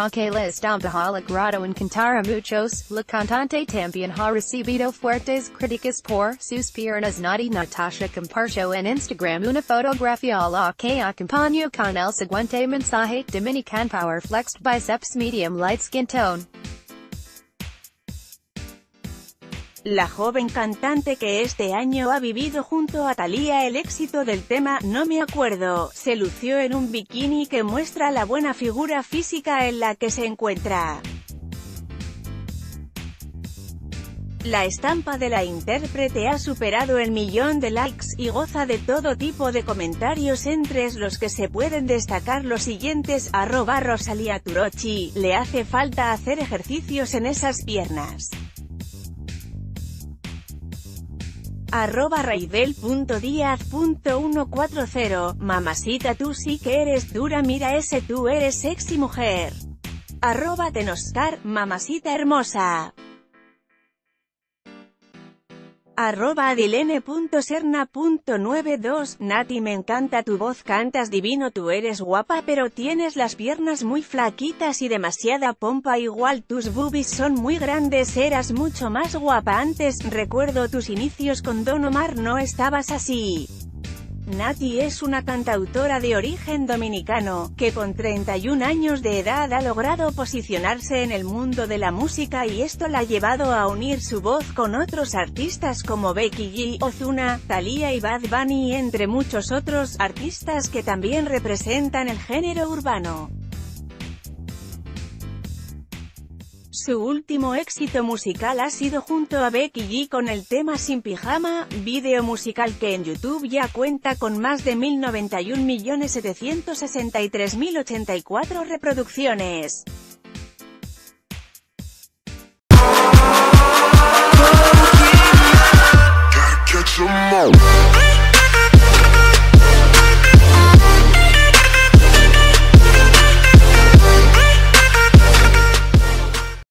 Aunque la estampa la grado encantar muchos, la cantante también ha recibido fuertes críticas por sus piernas. Nati Natasha compartió en Instagram una fotografía la que acompañó con el siguiente mensaje, Dominican Power Flexed Biceps Medium Light Skin Tone. La joven cantante que este año ha vivido junto a Thalía el éxito del tema No me acuerdo, se lució en un bikini que muestra la buena figura física en la que se encuentra. La estampa de la intérprete ha superado el millón de likes, y goza de todo tipo de comentarios entre los que se pueden destacar los siguientes, arroba Rosalía Turochi, le hace falta hacer ejercicios en esas piernas. Arroba raidel.diaz.140, mamacita tú sí que eres dura mira ese tú eres sexy mujer. Arroba tenoscar, mamacita hermosa arroba adilene.serna.92, Nati me encanta tu voz cantas divino tú eres guapa pero tienes las piernas muy flaquitas y demasiada pompa igual tus boobies son muy grandes eras mucho más guapa antes, recuerdo tus inicios con Don Omar no estabas así. Nati es una cantautora de origen dominicano, que con 31 años de edad ha logrado posicionarse en el mundo de la música y esto la ha llevado a unir su voz con otros artistas como Becky G, Ozuna, Thalía y Bad Bunny entre muchos otros artistas que también representan el género urbano. Su último éxito musical ha sido junto a Becky G con el tema Sin Pijama, vídeo musical que en YouTube ya cuenta con más de 1091.763.084 reproducciones.